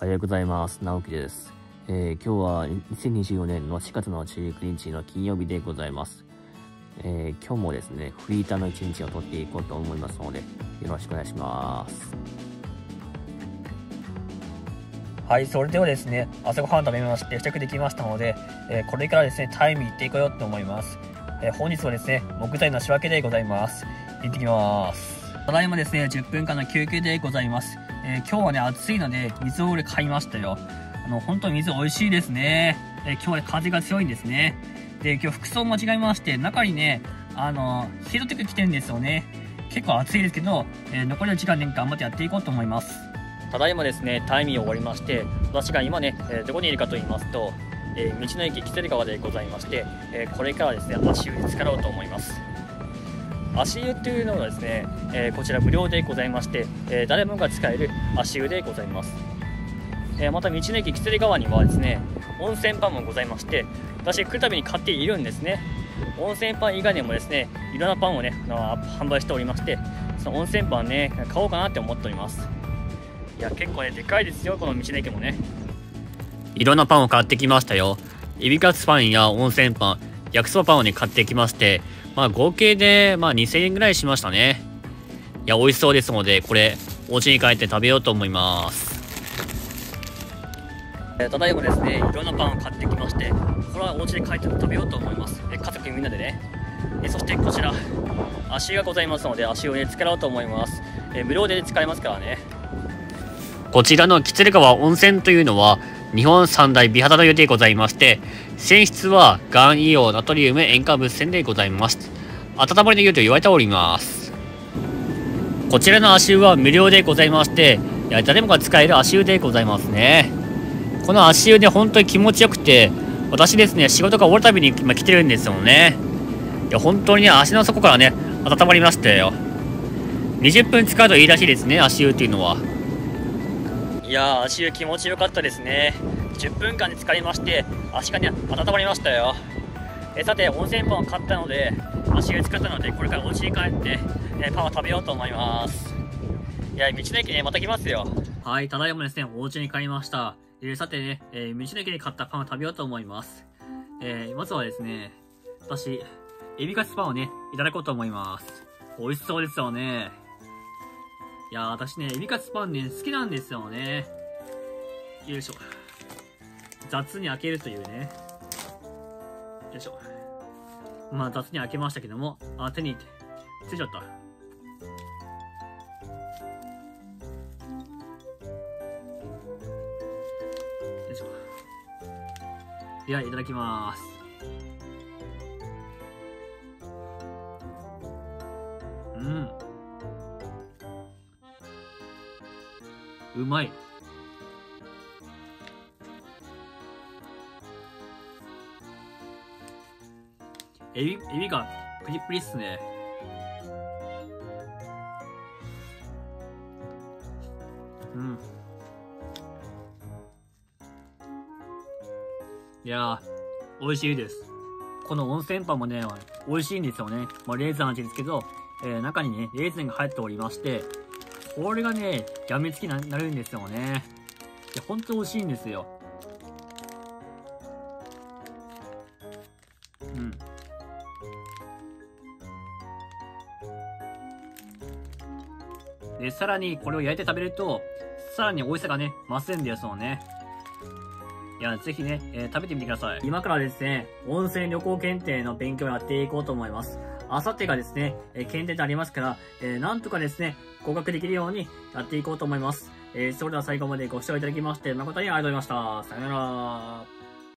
おはようございます。直樹です。えー今日は2024年の4月の19日の金曜日でございます。えー今日もですね、フリーターの一日を撮っていこうと思いますので、よろしくお願いします。はい、それではですね、朝ごはん食べまして、支度できましたので、えーこれからですね、タイム行っていこうと思います。えー本日はですね、木材の仕分けでございます。行ってきます。ただいまですね、10分間の休憩でございます。えー今日はね、暑いので、水を俺買いましたよ。あの、本当に水美味しいですね。えー今日は風が強いんですね。で、今日服装間違えまして、中にね、あの、ヒートテック着てるんですよね。結構暑いですけど、えー残りの時間ね、頑張ってやっていこうと思います。ただいまですね、タイミング終わりまして、私が今ね、えーどこにいるかと言いますと、えー道の駅キセル川でございまして、えーこれからですね、足湯に浸かろうと思います。足湯っていうのはですね、えーこちら無料でございまして、えー誰もが使える足湯でございます。えーまた道の駅キセル川にはですね、温泉パンもございまして、私来るたびに買っているんですね。温泉パン以外にもですね、いろんなパンをね、あの販売しておりまして、その温泉パンね、買おうかなって思っております。いや、結構ね、でかいですよ、この道の駅もね。いろんなパンを買ってきましたよ。エビカツパンや温泉パン、焼きそばパンをね、買ってきまして、まあ合計で、まあ2000円ぐらいしましたね。いや、美味しそうですので、これ、お家に帰って食べようと思います。えただいまですね、いろんなパンを買ってきまして、これはお家で帰って食べようと思います。え家族みんなでね。えそしてこちら、足がございますので、足をね、使おうと思います。え無料で使えますからね。こちらのキツル川温泉というのは、日本三大美肌の湯でございまして、泉質は岩硫黄ナトリウム塩化物泉でございます。温まりの湯と言われております。こちらの足湯は無料でございまして、いや誰もが使える足湯でございますね。この足湯で本当に気持ちよくて、私ですね、仕事が終わるたびに今来てるんですよね。いや、本当にね、足の底からね、温まりましたよ。20分使うといいらしいですね、足湯っていうのは。いやー、足湯気持ちよかったですね。10分間で浸かりまして、足がね、温まりましたよ。えさて、温泉パンを買ったので、足湯使ったので、これからお家に帰って、えパンを食べようと思います。いや、道の駅ね、また来ますよ。はい、ただいまですね、お家に帰りました。えさてね、えー道の駅で買ったパンを食べようと思います。えーまずはですね、私、エビカツパンをね、いただこうと思います。美味しそうですよね。いや、私ね、エビカツパンね、好きなんですよね。よいしょ。雑に開けるというね。よいしょ。まあ、雑に開けましたけども、あ、手についちゃった。よいしょ。では、いただきます。うん。うまい。エビ、エビがプリプリっすね。うん。いやー、美味しいです。この温泉パンもね、美味しいんですよね。まあ、レーズン味ですけど、えー中にね、レーズンが入っておりまして、これがね、やみつきになるんですよね。いや、ほんと美味しいんですよ。うん。で、さらにこれを焼いて食べると、さらに美味しさがね、増すんですよね。いや、ぜひね、えー食べてみてください。今からですね、温泉旅行検定の勉強をやっていこうと思います。あさってがですね、え検定でありますから、えーなんとかですね、合格できるようにやっていこうと思います。えーそれでは最後までご視聴いただきまして、誠にありがとうございました。さよなら。